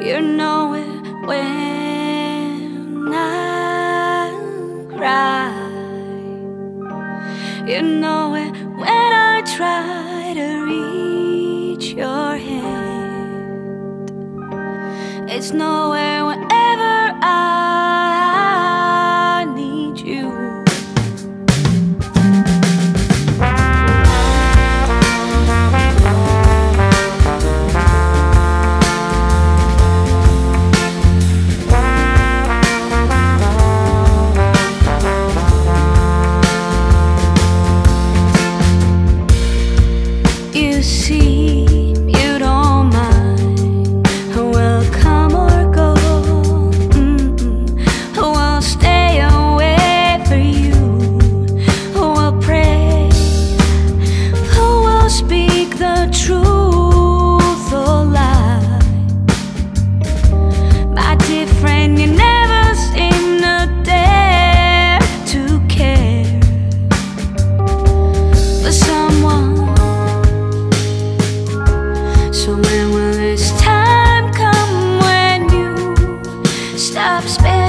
You know it when I cry. You know it when I try to reach your hand. It's nowhere whenever I. see stop spinning.